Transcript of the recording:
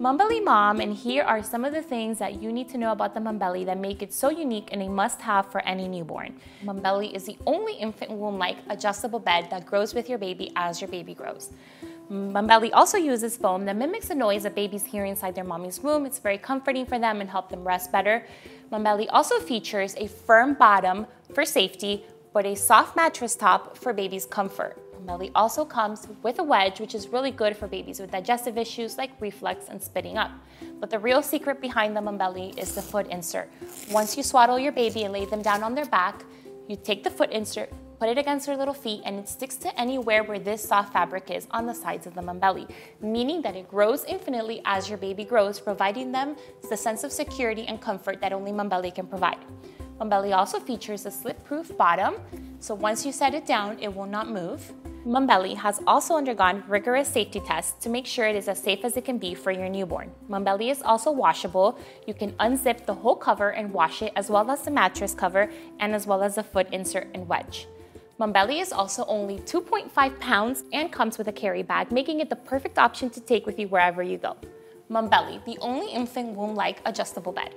Mumbelli Mom, and here are some of the things that you need to know about the Mumbelli that make it so unique and a must-have for any newborn. Mumbelli is the only infant womb-like adjustable bed that grows with your baby as your baby grows. Mumbelli also uses foam that mimics the noise that babies hear inside their mommy's womb. It's very comforting for them and help them rest better. Mumbelli also features a firm bottom for safety, but a soft mattress top for baby's comfort. Mumbelli also comes with a wedge, which is really good for babies with digestive issues like reflux and spitting up. But the real secret behind the Mumbelli is the foot insert. Once you swaddle your baby and lay them down on their back, you take the foot insert, put it against their little feet, and it sticks to anywhere where this soft fabric is on the sides of the Mumbelli, meaning that it grows infinitely as your baby grows, providing them the sense of security and comfort that only Mumbelli can provide. Mumbelli also features a slip-proof bottom, so once you set it down, it will not move. Mumbelli has also undergone rigorous safety tests to make sure it is as safe as it can be for your newborn. Mumbelli is also washable. You can unzip the whole cover and wash it as well as the mattress cover and as well as the foot insert and wedge. Mumbelli is also only 2.5 pounds and comes with a carry bag, making it the perfect option to take with you wherever you go. Mumbelli, the only infant womb-like adjustable bed.